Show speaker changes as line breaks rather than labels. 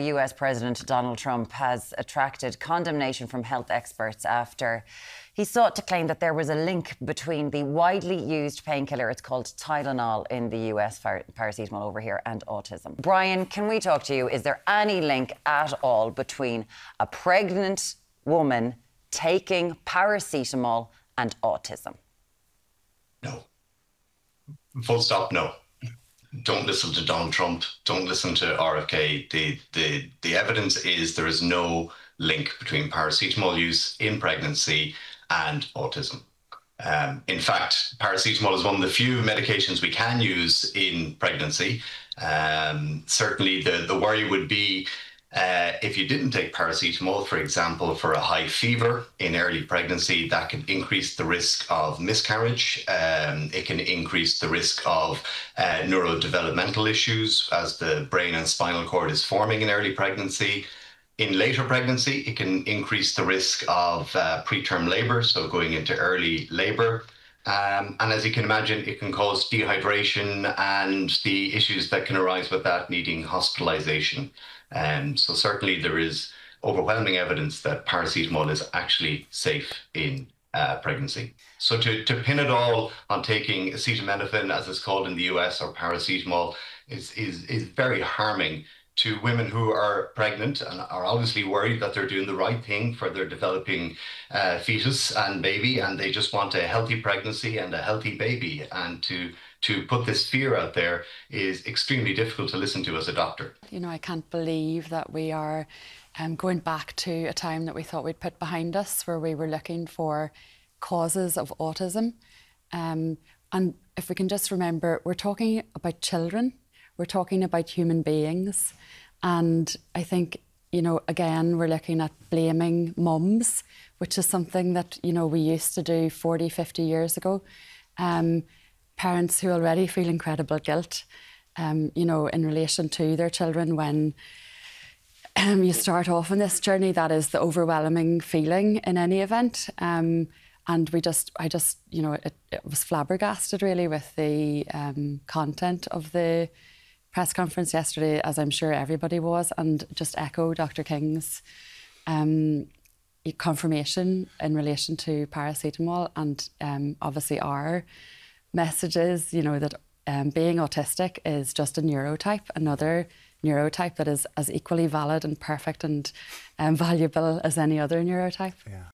US President Donald Trump has attracted condemnation from health experts after he sought to claim that there was a link between the widely used painkiller, it's called Tylenol in the US, paracetamol over here, and autism. Brian, can we talk to you? Is there any link at all between a pregnant woman taking paracetamol and autism?
No. Full stop, no don't listen to Donald Trump, don't listen to RFK. The, the, the evidence is there is no link between paracetamol use in pregnancy and autism. Um, in fact, paracetamol is one of the few medications we can use in pregnancy. Um, certainly, the, the worry would be uh, if you didn't take paracetamol, for example, for a high fever in early pregnancy, that can increase the risk of miscarriage. Um, it can increase the risk of uh, neurodevelopmental issues as the brain and spinal cord is forming in early pregnancy. In later pregnancy, it can increase the risk of uh, preterm labor, so going into early labor. Um, and as you can imagine, it can cause dehydration and the issues that can arise with that needing hospitalization. Um, so certainly there is overwhelming evidence that paracetamol is actually safe in uh, pregnancy. So to, to pin it all on taking acetaminophen, as it's called in the US, or paracetamol, is, is, is very harming to women who are pregnant and are obviously worried that they're doing the right thing for their developing uh, fetus and baby, and they just want a healthy pregnancy and a healthy baby. And to to put this fear out there is extremely difficult to listen to as a doctor.
You know, I can't believe that we are um, going back to a time that we thought we'd put behind us, where we were looking for causes of autism. Um, and if we can just remember, we're talking about children we're talking about human beings. And I think, you know, again, we're looking at blaming mums, which is something that, you know, we used to do 40, 50 years ago. Um, parents who already feel incredible guilt, um, you know, in relation to their children when um, you start off on this journey, that is the overwhelming feeling in any event. Um, and we just, I just, you know, it, it was flabbergasted really with the um, content of the press conference yesterday, as I'm sure everybody was, and just echo Dr. King's um, confirmation in relation to paracetamol and um, obviously our messages, you know, that um, being autistic is just a neurotype, another neurotype that is as equally valid and perfect and um, valuable as any other neurotype. Yeah.